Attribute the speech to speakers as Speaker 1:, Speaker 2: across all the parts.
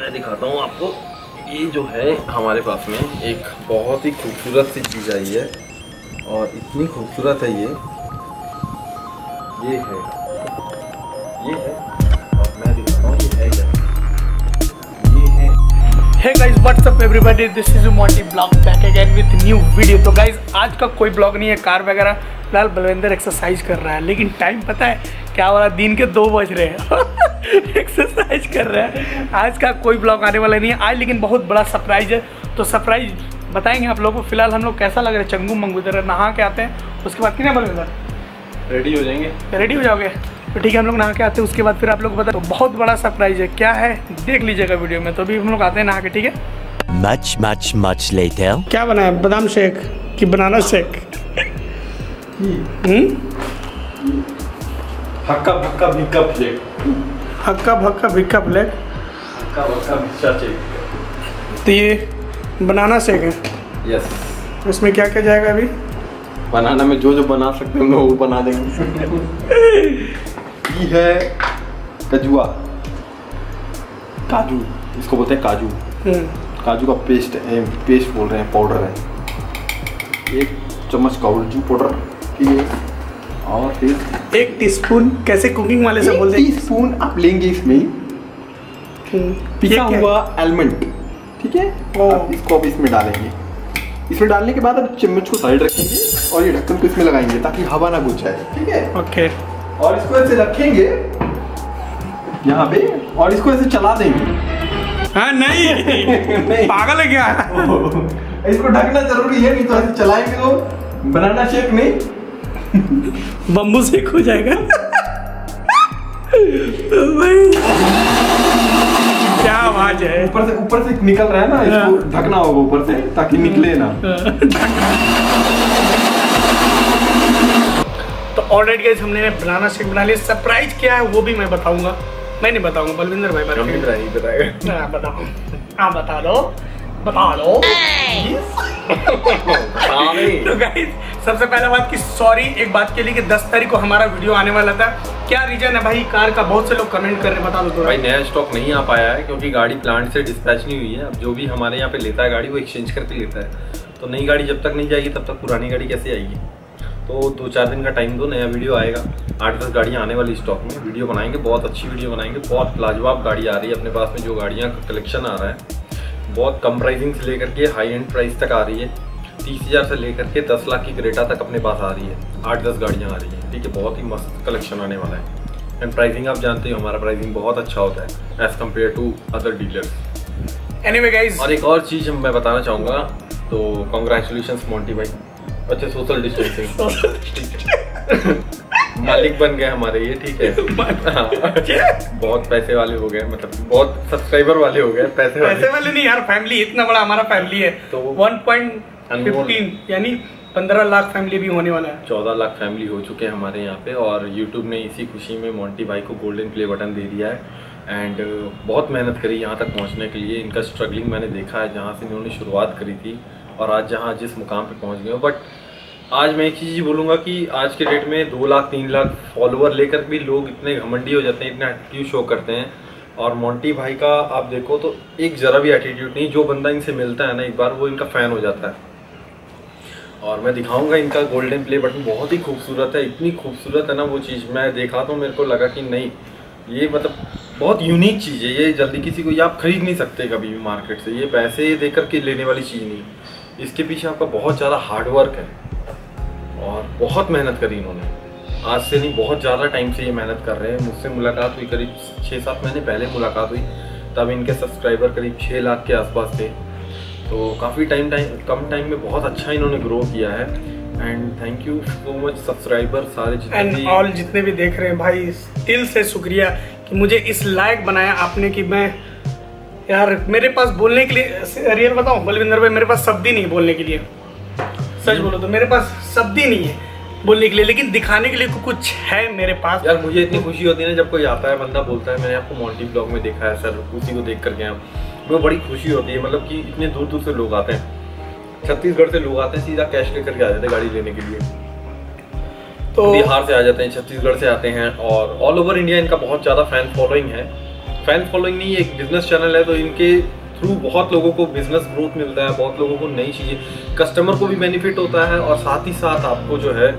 Speaker 1: मैं दिखाता हूँ आपको। ये जो है हमारे पास में एक बहुत ही खूबसूरत सी चीज़ आई है और इतनी खूबसूरत है ये। ये है। ये है
Speaker 2: Hey guys, what's up everybody? This is Monty Vlog back again with new video. तो guys आज का कोई ब्लॉग नहीं है कार वगैरह फ़िलहाल बलविंदर एक्सरसाइज कर रहा है लेकिन टाइम पता है क्या हो रहा है? दिन के दो बज रहे हैं। एक्सरसाइज कर रहा है। आज का कोई ब्लॉग आने वाला नहीं है। आज लेकिन बहुत बड़ा सरप्राइज़ है। तो सरप्राइज़ बताएँगे आप लोगों को फ़िलहाल हम लोग कैसा लग रहा है? चंगू मंगू इधर नहा के आते हैं उसके बाद कितने बलविंदर?
Speaker 1: रेडी हो जाएँगे।
Speaker 2: रेडी हो जाओगे? तो ठीक है हम लोग नहा के आते हैं उसके बाद फिर आप लोग बता तो बहुत बड़ा सरप्राइज़ है। क्या है? देख लीजिएगा वीडियो में तो अभी हम लोग आते हैं नहा के ठीक है?
Speaker 3: Much, much, much later.
Speaker 2: क्या बनाया? बादाम शेक कि बनाना शेक? हम्म?
Speaker 1: हक्का भक्का भिक्का प्लेट
Speaker 2: हक्का भक्का भिक्का प्लेट
Speaker 1: हक्का भक्का भिक्का चेक
Speaker 2: तो ये बनाना शेक है?
Speaker 1: यस
Speaker 2: इसमें क्या क्या जाएगा अभी?
Speaker 1: बनाना में जो जो बना सकते हैं हम लोग वो बना देंगे। ये है कजुआ काजू इसको बोलते हैं काजू काजू का पेस्ट है पेस्ट बोल रहे हैं पाउडर है एक चम्मच काजू पाउडर ठीक और फिर
Speaker 2: एक टीस्पून कैसे कुकिंग वाले से बोल
Speaker 1: एक
Speaker 2: दें
Speaker 1: टीस्पून आप लेंगे इसमें पिसा
Speaker 2: है?
Speaker 1: हुआ एलमंड ठीक है। आप इसको अब इसमें डालेंगे इसमें डालने के बाद अब चम्मच को साइड रखेंगे और ये ढक्कन को इसमें लगाएँगे ताकि हवा ना घुस जाए ठीक है?
Speaker 2: ओके
Speaker 1: और इसको ऐसे रखेंगे। यहाँ पे और इसको ऐसे चला देंगे।
Speaker 2: हाँ नहीं।
Speaker 1: नहीं।
Speaker 2: पागल है क्या?
Speaker 1: इसको ढकना ज़रूरी है नहीं तो ऐसे चलाएँगे तो बनाना शेक नहीं।
Speaker 2: बम्बू शेक हो जाएगा। तो क्या आवाज़ है?
Speaker 1: ऊपर से ऊपर से निकल रहा है ना इसको ढकना होगा ऊपर से ताकि निकले ना।
Speaker 2: तो ऑलरेडी गाइस हमने बनाना शेक बना लिया। सरप्राइज़ क्या है वो भी मैं बताऊँगा। मैं नहीं बताऊँगा बलविंदर भाई बताएगा। हाँ, बताओ। हाँ बता दो। बता दो। तो गाइस सबसे पहला बात कि सॉरी एक बात के लिए कि 10 तारीख को हमारा वीडियो आने वाला था। क्या रीजन है भाई? कार का बहुत से लोग कमेंट कर रहे हैं बता दो
Speaker 1: भाई नया स्टॉक नहीं आ पाया है क्योंकि गाड़ी प्लांट से डिस्पैच नहीं हुई है। अब जो भी हमारे यहाँ पे लेता है गाड़ी वो एक्सचेंज करके लेता है। तो नई गाड़ी जब तक नहीं जाएगी तब तक पुरानी गाड़ी कैसे आएगी? तो दो चार दिन का टाइम दो नया वीडियो आएगा। आठ दस गाड़ियाँ आने वाली स्टॉक में। वीडियो बनाएँगे बहुत अच्छी वीडियो बनाएँगे। बहुत लाजवाब गाड़ी आ रही है अपने पास में जो गाड़ियाँ का कलेक्शन आ रहा है। बहुत कम प्राइसिंग से लेकर के हाई एंड प्राइस तक आ रही है। तीस हज़ार से लेकर के दस लाख की क्रेटा तक अपने पास आ रही है। आठ दस गाड़ियाँ आ रही हैं। ठीक है बहुत ही मस्त कलेक्शन आने वाला है। एंड प्राइसिंग आप जानते हो हमारा प्राइसिंग बहुत अच्छा होता है as compare to other dealers
Speaker 2: anyway guys
Speaker 1: और एक और चीज़ मैं बताना चाहूँगा तो कॉन्ग्रेचुलेशन मोन्टी भाई। अच्छा सोशल डिस्टेंसिंग मालिक बन गए हमारे ये ठीक है। बहुत पैसे वाले हो गए मतलब बहुत सब्सक्राइबर वाले हो गए पैसे वाले।
Speaker 2: पैसे वाले नहीं यार फैमिली इतना बड़ा हमारा फैमिली है।
Speaker 1: तो
Speaker 2: तो 1.15 यानी 15 लाख फैमिली भी होने वाला है।
Speaker 1: चौदह लाख फैमिली हो चुके हैं हमारे यहाँ पे और यूट्यूब ने इसी खुशी में मोंटी भाई को गोल्डन प्ले बटन दे दिया है। एंड बहुत मेहनत करी यहाँ तक पहुँचने के लिए। इनका स्ट्रगलिंग मैंने देखा है जहाँ से इन्होंने शुरुआत करी थी। और आज जहाँ जिस मुकाम पे पहुँच गए हो। बट आज मैं एक चीज़ ही बोलूँगा कि आज के डेट में दो लाख, तीन लाख फॉलोअर लेकर भी लोग इतने घमंडी हो जाते हैं, इतना एटीट्यूड शो करते हैं। और मोंटी भाई का आप देखो तो एक ज़रा भी एटीट्यूड नहीं, जो बंदा इनसे मिलता है ना, एक बार वो इनका फ़ैन हो जाता है। और मैं दिखाऊँगा इनका गोल्डन प्ले बटन बहुत ही खूबसूरत है, इतनी खूबसूरत है ना वो चीज़। मैं देखा तो मेरे को लगा कि नहीं, ये मतलब बहुत यूनिक चीज़ है, ये जल्दी किसी को, ये आप खरीद नहीं सकते कभी भी मार्केट से, ये पैसे देकर के लेने वाली चीज़ नहीं। इसके पीछे आपका बहुत ज़्यादा हार्डवर्क है और बहुत मेहनत करी इन्होंने। आज से नहीं बहुत ज़्यादा टाइम से ये मेहनत कर रहे हैं। मुझसे मुलाकात हुई करीब छः सात महीने पहले मुलाकात हुई तब इनके सब्सक्राइबर करीब छः लाख के आसपास थे। तो काफ़ी टाइम टाइम कम टाइम में बहुत अच्छा इन्होंने ग्रो किया है। And thank you so much subscriber सारे जितने
Speaker 2: एंड ऑल जितने भी देख रहे हैं भाई दिल से शुक्रिया कि मुझे इस लायक बनाया आपने कि मैं यार मेरे पास बोलने के लिए रियल बताऊँ? बलविंदर भाई मेरे पास शब्द ही नहीं है बोलने के लिए। सच बोलो तो मेरे पास शब्द ही नहीं है बोलने के लिए लेकिन दिखाने के लिए कुछ है मेरे पास।
Speaker 1: यार मुझे इतनी खुशी होती है ना जब कोई आता है बंदा बोलता है मैंने आपको मोंटी ब्लॉग में देखा है सर उसी को देख कर गया वो बड़ी खुशी होती है मतलब कि इतने दूर दूर से लोग आते हैं। छत्तीसगढ़ से लोग आते हैं सीधा कैश लेकर के आ जाते हैं गाड़ी लेने के लिए।
Speaker 2: तो
Speaker 1: बिहार से आ जाते हैं छत्तीसगढ़ से आते हैं और ऑल ओवर इंडिया इनका बहुत ज़्यादा फ़ैन फॉलोइंग है। फ़ैन फॉलोइंग नहीं एक बिज़नेस चैनल है तो इनके थ्रू बहुत लोगों को बिज़नेस ग्रोथ मिलता है बहुत लोगों को नई चीज़ें कस्टमर को भी बेनिफिट होता है और साथ ही साथ आपको जो है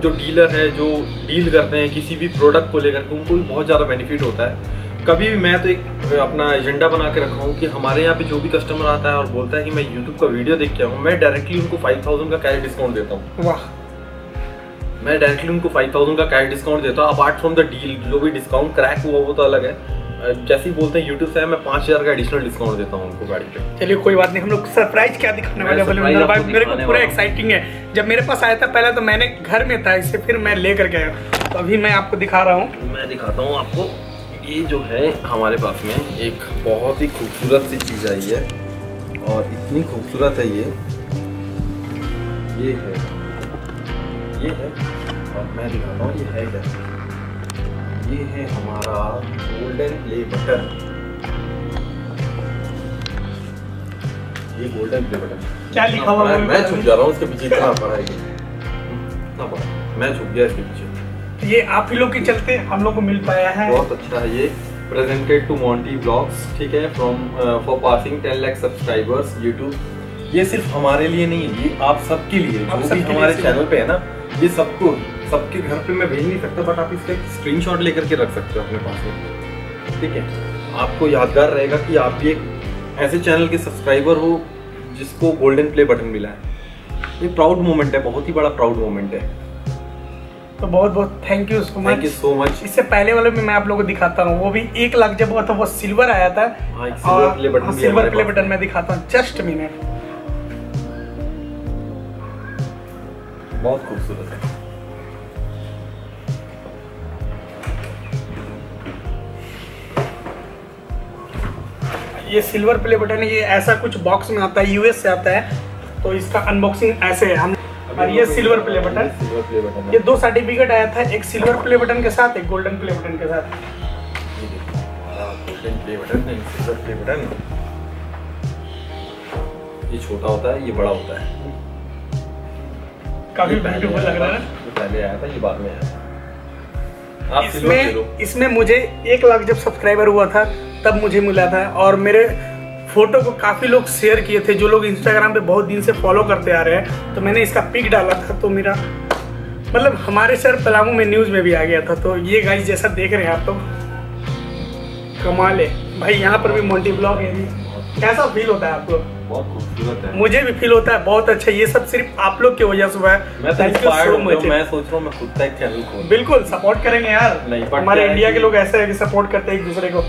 Speaker 1: जो डीलर है जो डील करते हैं किसी भी प्रोडक्ट को लेकर उनको भी बहुत ज़्यादा बेनिफिट होता है। कभी भी मैं तो एक अपना एजेंडा बना के रखा हूँ कि हमारे यहाँ पे जो भी कस्टमर आता है और बोलता है कि मैं यूट्यूब का वीडियो देख के आऊँ मैं डायरेक्टली उनको फाइव थाउज़ेंड का कैश डिस्काउंट देता हूँ।
Speaker 2: वाह।
Speaker 1: मैं डायरेक्टली उनको फाइव थाउज़ेंड का कैश डिस्काउंट देता हूँ। अपार्ट फ्रॉम द डील जो भी डिस्काउंट क्रैक हुआ वो तो अलग है। जैसे ही बोलते हैं यूट्यूब से मैं पाँच हज़ार का एडिशनल डिस्काउंट देता हूँ उनको गाड़ी पे।
Speaker 2: चलिए कोई बात नहीं हम लोग सरप्राइज़ क्या दिखाने वाले हैं
Speaker 1: आपको
Speaker 2: भाई मेरे को पूरा एक्साइटिंग है। जब मेरे पास आया था पहले तो मैंने घर में था इसे फिर मैं लेकर के आया तो अभी मैं आपको दिखा रहा हूँ।
Speaker 1: मैं दिखाता हूँ आपको। ये जो है हमारे पास में एक बहुत ही खूबसूरत सी चीज़ आई है और इतनी खूबसूरत है ये। ये है। ये है और मैं दिखाता हूँ ये है क्या ये है हमारा गोल्डन प्ले बटन ये गोल्डन प्ले बटन
Speaker 2: क्या लिखा हुआ है?
Speaker 1: मैं छुप जा रहा हूँ इसके पीछे इतना पड़ा है इतना पड़ा मैं छुप गया इसके पीछे।
Speaker 2: ये आप ही लोग के चलते हम लोग को मिल पाया है।
Speaker 1: बहुत अच्छा है ये। प्रेजेंटेड टू मॉन्टी ब्लॉग्स ठीक है? From for passing 10 lakh subscribers YouTube ये सिर्फ़ हमारे लिए नहीं है ये आप सबके लिए जो भी हमारे चैनल पे है ना ये सबको सबके घर पे मैं भेज नहीं सकता बट आप इसका एक स्क्रीनशॉट लेकर के रख सकते हो अपने पास में ठीक है? आपको यादगार रहेगा कि आप एक ऐसे चैनल के सब्सक्राइबर हो जिसको गोल्डन प्ले बटन मिला है। ये प्राउड मोमेंट है बहुत ही बड़ा प्राउड मोमेंट है।
Speaker 2: तो बहुत बहुत thank you so
Speaker 1: thank you
Speaker 2: much
Speaker 1: so much
Speaker 2: इससे पहले वाले में मैं आप लोगों को दिखाता हूँ वो भी एक लाख जब हुआ था वो सिल्वर आया था।
Speaker 1: हाँ, silver play
Speaker 2: silver play button. मैं दिखाता हूँ जस्ट मिनट
Speaker 1: बहुत खूबसूरत है।
Speaker 2: ये सिल्वर प्ले बटन है ये ऐसा कुछ बॉक्स में आता है यूएस से आता है तो इसका अनबॉक्सिंग ऐसे है। हम और ये silver play button
Speaker 1: silver play button
Speaker 2: ये दो सर्टिफिकेट आया था एक सिल्वर प्ले बटन के साथ एक गोल्डन प्ले बटन के साथ।
Speaker 1: Golden play button silver play button ये छोटा होता है ये बड़ा होता है।
Speaker 2: काफ़ी ब्यूटीफुल लग रहा है
Speaker 1: पहले आया था ये बाद में आया था।
Speaker 2: इसमें इसमें मुझे एक लाख जब सब्सक्राइबर हुआ था तब मुझे मिला था और मेरे फ़ोटो को काफ़ी लोग शेयर किए थे जो लोग इंस्टाग्राम पे बहुत दिन से फॉलो करते आ रहे हैं तो मैंने इसका पिक डाला था तो मेरा मतलब हमारे शहर पलामू में न्यूज़ में भी आ गया था। तो ये गाइस जैसा देख रहे हैं आप लोग कमाल है। भाई यहाँ पर भी मोंटी ब्लॉग है। कैसा फील होता है आपको
Speaker 1: बहुत खूबसूरत है।
Speaker 2: मुझे भी फील होता है बहुत अच्छा। ये सब सिर्फ़ आप लोग की वजह से हुआ है।
Speaker 1: मैं तो मैं सोच रहा हूँ मैं खुद का एक चैनल खोल।
Speaker 2: बिल्कुल सपोर्ट करेंगे यार। हमारे इंडिया के लोग ऐसे है कि सपोर्ट करते हैं एक दूसरे को।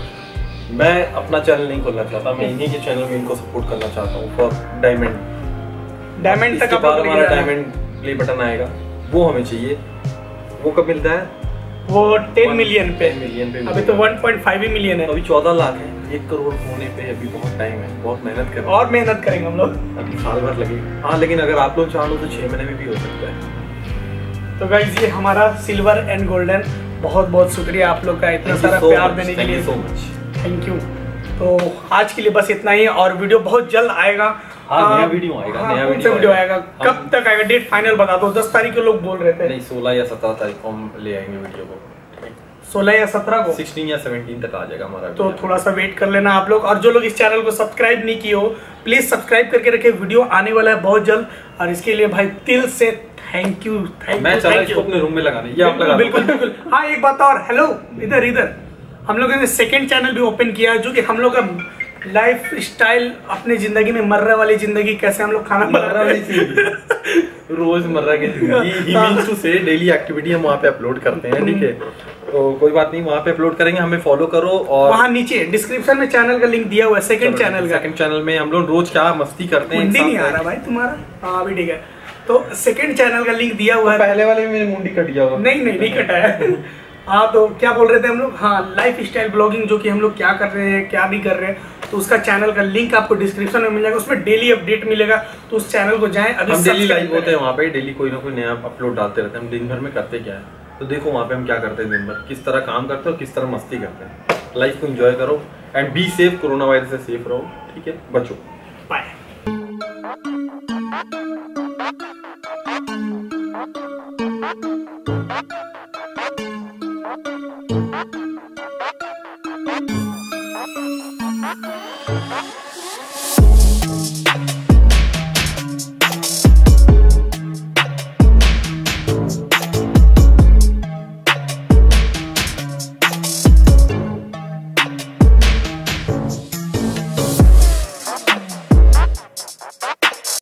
Speaker 1: मैं अपना चैनल नहीं खोलना चाहता मैं इन्हीं के चैनल में इनको सपोर्ट करना चाहता हूँ फॉर डायमंड
Speaker 2: डायमंड तक आप
Speaker 1: बाद
Speaker 2: लोग
Speaker 1: हमारा डायमंड प्ले बटन आएगा। वो हमें चाहिए। वो कब मिलता है?
Speaker 2: वो 10 मिलियन पे।
Speaker 1: मिलियन पे
Speaker 2: अभी तो 1.5 ही। मिलियन है।
Speaker 1: अभी 14 लाख है। एक करोड़ होने पे अभी बहुत टाइम है। बहुत मेहनत कर।
Speaker 2: और मेहनत करेंगे हम लोग।
Speaker 1: अभी साल भर लगेगा हाँ लेकिन अगर आप लोग चाहो तो छह महीने में भी हो सकता है।
Speaker 2: तो गाइज़ ये हमारा सिल्वर एंड गोल्डन बहुत बहुत शुक्रिया आप लोग का इतना सारा प्यार देने के लिए।
Speaker 1: सो मच
Speaker 2: थैंक यू तो आज के लिए बस इतना ही और वीडियो बहुत जल्द आएगा।
Speaker 1: हाँ, नया वीडियो आएगा,
Speaker 2: हाँ,
Speaker 1: नया वीडियो
Speaker 2: वीडियो
Speaker 1: आएगा।
Speaker 2: आएगा? कब तक आएगा? डेट फाइनल बता दो। दस तारीख के लोग बोल रहे थे।
Speaker 1: नहीं सोलह या सत्रह तारीख को हम ले आएँगे वीडियो को।
Speaker 2: सोलह या सत्रह को?
Speaker 1: सिक्सटीन या सेवनटीन तक आ जाएगा हमारा
Speaker 2: तो थोड़ा सा वेट कर लेना आप लोग। और जो लोग इस चैनल को सब्सक्राइब नहीं किए हो प्लीज़ सब्सक्राइब करके रखे। वीडियो आने वाला है बहुत जल्द। और इसके लिए भाई दिल से थैंक यू थैंक
Speaker 1: मैं इसको
Speaker 2: यू
Speaker 1: अपने रूम में लगाने। ये आप लगा
Speaker 2: बिल्कुल बिल्कुल। हाँ एक बात और। हेलो इधर इधर। हम लोगों ने सेकंड चैनल भी ओपन किया जो कि हम लोग का लाइफ स्टाइल अपने ज़िंदगी में मर्रे वाली ज़िंदगी कैसे हम लोग खाना
Speaker 1: मर्रा
Speaker 2: रहे
Speaker 1: वाली
Speaker 2: हैं।
Speaker 1: रोज़मर्रा की ज़िंदगी। ही। टू से डेली एक्टिविटी हम वहाँ पे अपलोड करते हैं ठीक है? तो कोई बात नहीं वहाँ पे अपलोड करेंगे हमें फॉलो करो और
Speaker 2: वहाँ नीचे डिस्क्रिप्शन में चैनल का लिंक दिया हुआ है सेकंड चैनल का।
Speaker 1: सेकंड चैनल में हम लोग रोज क्या मस्ती करते हैं
Speaker 2: मुंडी नहीं आ रहा भाई तुम्हारा? हाँ अभी ठीक है। तो सेकंड चैनल का लिंक दिया हुआ है।
Speaker 1: पहले वाले में मुंडी कट गया
Speaker 2: नहीं नहीं नहीं कटा है। हाँ तो क्या बोल रहे थे हम लोग? हाँ लाइफ स्टाइल ब्लॉगिंग जो कि हम लोग क्या कर रहे हैं क्या नहीं कर रहे हैं तो उसका चैनल का लिंक आपको डिस्क्रिप्शन में मिल जाएगा। उसमें डेली अपडेट मिलेगा तो उस चैनल को जाएँ। अभी
Speaker 1: हम डेली लाइव होते हैं वहाँ पे डेली कोई ना कोई नया अपलोड डालते रहते हैं। हम दिन भर में करते क्या है? तो देखो वहाँ पे हम क्या करते हैं दिन भर। किस तरह काम करते हैं और किस तरह मस्ती करते हैं। लाइफ को एंजॉय करो and be safe corona virus से सेफ़ रहो। ठीक है? बचो।
Speaker 2: Bye Ha ha ha!